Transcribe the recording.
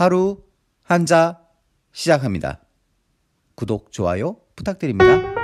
하루 한자 시작합니다. 구독, 좋아요 부탁드립니다.